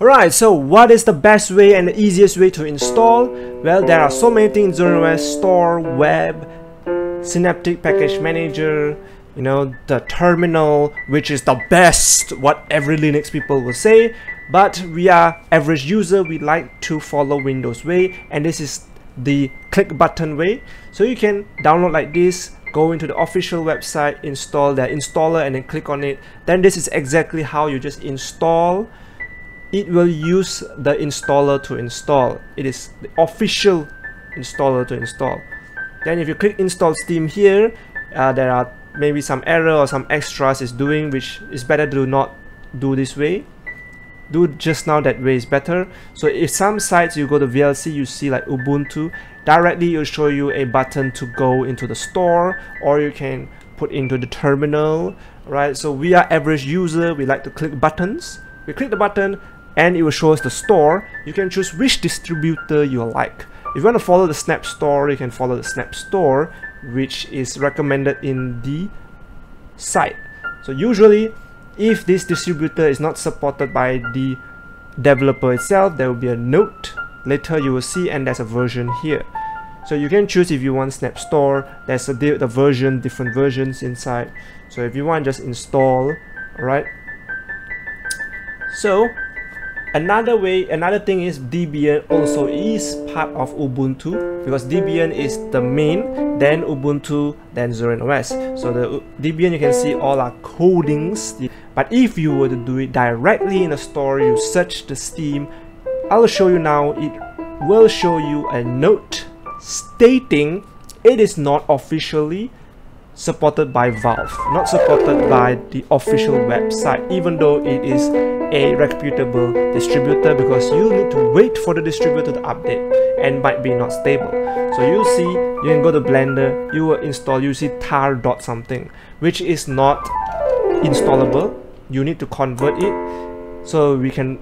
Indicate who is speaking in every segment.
Speaker 1: Alright, so what is the best way and the easiest way to install? Well, there are so many things Zorin OS eh? Store, Web, Synaptic Package Manager, you know, the terminal, which is the best, what every Linux people will say. But we are average user, we like to follow Windows way, and this is the click button way. So you can download like this, go into the official website, install the installer, and then click on it. Then this is exactly how you just install it will use the installer to install. It is the official installer to install. Then if you click install Steam here, uh, there are maybe some error or some extras is doing which is better to not do this way. Do just now that way is better. So if some sites you go to VLC you see like Ubuntu, directly it'll show you a button to go into the store or you can put into the terminal, right? So we are average user, we like to click buttons. We click the button, and it will show us the store. You can choose which distributor you like. If you want to follow the Snap Store, you can follow the Snap Store, which is recommended in the site. So usually, if this distributor is not supported by the developer itself, there will be a note. Later you will see and there's a version here. So you can choose if you want Snap Store, there's a the version, different versions inside. So if you want just install, alright. So Another way, another thing is Debian also is part of Ubuntu because Debian is the main, then Ubuntu, then Zorin OS. So the Debian you can see all our codings. But if you were to do it directly in the store, you search the Steam, I'll show you now, it will show you a note stating it is not officially supported by Valve, not supported by the official website, even though it is a reputable distributor because you need to wait for the distributor to update and might be not stable. So you see, you can go to Blender, you will install, you see tar dot something, which is not installable. You need to convert it. So we can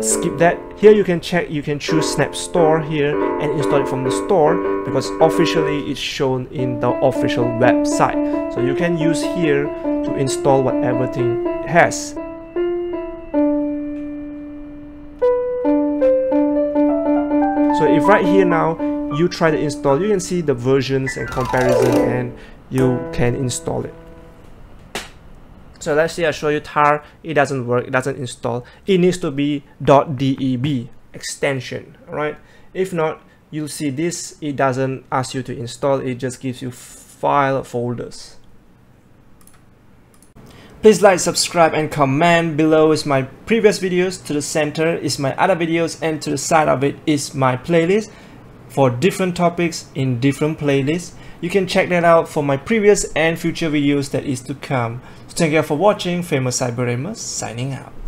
Speaker 1: skip that. Here you can check you can choose snap store here and install it from the store because officially it's shown in the official website. So you can use here to install whatever thing it has. So if right here now you try to install you can see the versions and comparison and you can install it so let's say I show you tar, it doesn't work, it doesn't install. It needs to be .deb extension, right? If not, you'll see this, it doesn't ask you to install, it just gives you file folders. Please like, subscribe and comment. Below is my previous videos, to the center is my other videos and to the side of it is my playlist for different topics in different playlists. You can check that out for my previous and future videos that is to come. So thank you all for watching. Famous Cyber signing out.